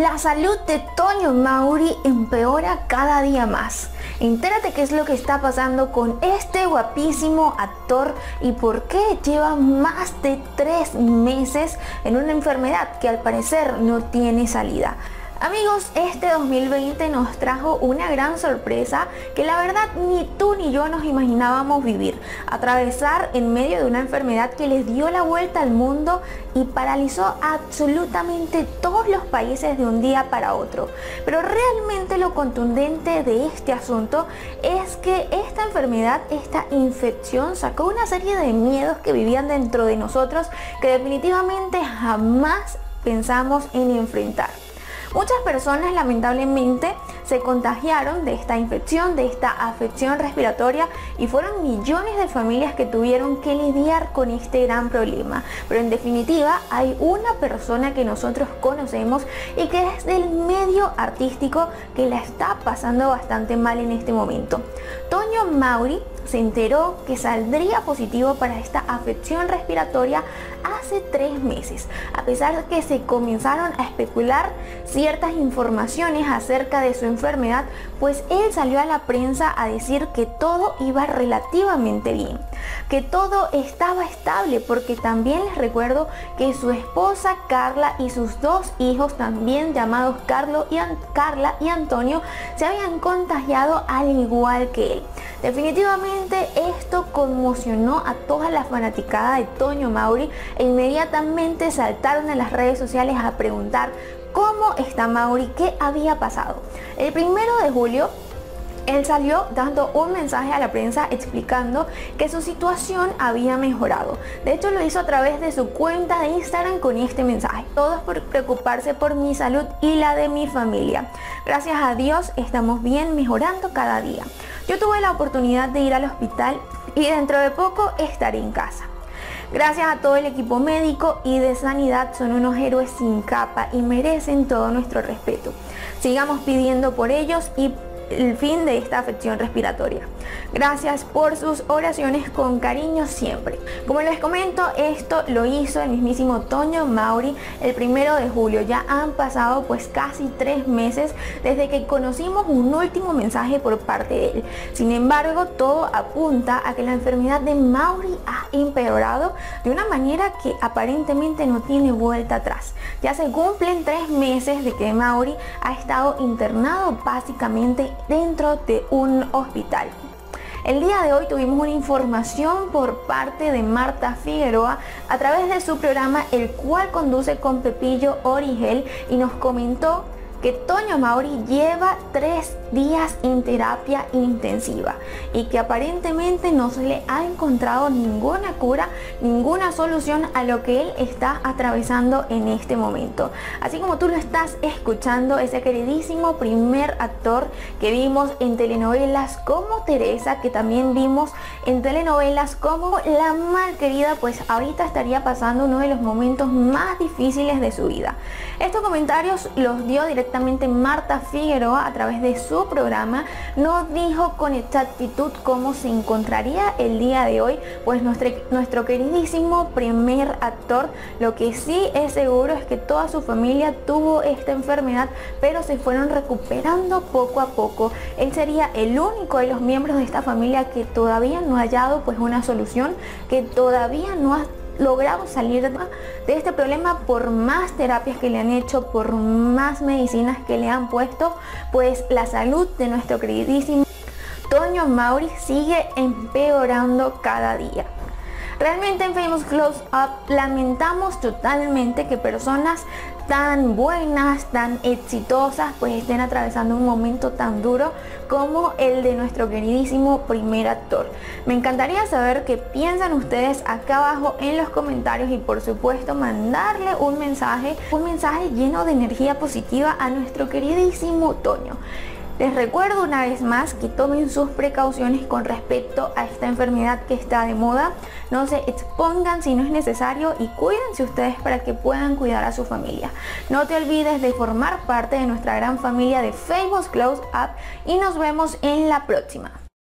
La salud de Toño Mauri empeora cada día más. Entérate qué es lo que está pasando con este guapísimo actor y por qué lleva más de tres meses en una enfermedad que al parecer no tiene salida. Amigos, este 2020 nos trajo una gran sorpresa que la verdad ni tú ni yo nos imaginábamos vivir. Atravesar en medio de una enfermedad que les dio la vuelta al mundo y paralizó absolutamente todos los países de un día para otro. Pero realmente lo contundente de este asunto es que esta enfermedad, esta infección sacó una serie de miedos que vivían dentro de nosotros que definitivamente jamás pensamos en enfrentar. Muchas personas lamentablemente se contagiaron de esta infección, de esta afección respiratoria y fueron millones de familias que tuvieron que lidiar con este gran problema. Pero en definitiva hay una persona que nosotros conocemos y que es del medio artístico que la está pasando bastante mal en este momento. Toño Mauri se enteró que saldría positivo para esta afección respiratoria hace tres meses, a pesar de que se comenzaron a especular ciertas informaciones acerca de su enfermedad, pues él salió a la prensa a decir que todo iba relativamente bien, que todo estaba estable, porque también les recuerdo que su esposa Carla y sus dos hijos, también llamados Carlos y Carla y Antonio, se habían contagiado al igual que él. Definitivamente esto conmocionó a toda la fanaticada de Toño Mauri e inmediatamente saltaron a las redes sociales a preguntar cómo está Mauri, qué había pasado. El primero de julio él salió dando un mensaje a la prensa explicando que su situación había mejorado. De hecho lo hizo a través de su cuenta de Instagram con este mensaje. Todos por preocuparse por mi salud y la de mi familia. Gracias a Dios estamos bien mejorando cada día. Yo tuve la oportunidad de ir al hospital y dentro de poco estaré en casa. Gracias a todo el equipo médico y de sanidad son unos héroes sin capa y merecen todo nuestro respeto. Sigamos pidiendo por ellos y el fin de esta afección respiratoria. Gracias por sus oraciones con cariño siempre. Como les comento, esto lo hizo el mismísimo Toño Mauri el primero de julio. Ya han pasado pues casi tres meses desde que conocimos un último mensaje por parte de él. Sin embargo, todo apunta a que la enfermedad de Mauri ha empeorado de una manera que aparentemente no tiene vuelta atrás. Ya se cumplen tres meses de que Mauri ha estado internado básicamente dentro de un hospital. El día de hoy tuvimos una información por parte de Marta Figueroa a través de su programa el cual conduce con Pepillo Origel y nos comentó que Toño Mauri lleva tres días en terapia intensiva y que aparentemente no se le ha encontrado ninguna cura, ninguna solución a lo que él está atravesando en este momento. Así como tú lo estás escuchando, ese queridísimo primer actor que vimos en telenovelas como Teresa, que también vimos en telenovelas como La Mal Querida, pues ahorita estaría pasando uno de los momentos más difíciles de su vida. Estos comentarios los dio directamente Marta Figueroa a través de su programa nos dijo con exactitud cómo se encontraría el día de hoy pues nuestro, nuestro queridísimo primer actor lo que sí es seguro es que toda su familia tuvo esta enfermedad pero se fueron recuperando poco a poco. Él sería el único de los miembros de esta familia que todavía no ha hallado pues una solución que todavía no ha logrado salir de este problema por más terapias que le han hecho, por más medicinas que le han puesto, pues la salud de nuestro queridísimo Toño Mauri sigue empeorando cada día. Realmente en Famous Close Up lamentamos totalmente que personas tan buenas, tan exitosas, pues estén atravesando un momento tan duro como el de nuestro queridísimo primer actor. Me encantaría saber qué piensan ustedes acá abajo en los comentarios y por supuesto mandarle un mensaje, un mensaje lleno de energía positiva a nuestro queridísimo Toño. Les recuerdo una vez más que tomen sus precauciones con respecto a esta enfermedad que está de moda. No se expongan si no es necesario y cuídense ustedes para que puedan cuidar a su familia. No te olvides de formar parte de nuestra gran familia de Famous Close Up y nos vemos en la próxima.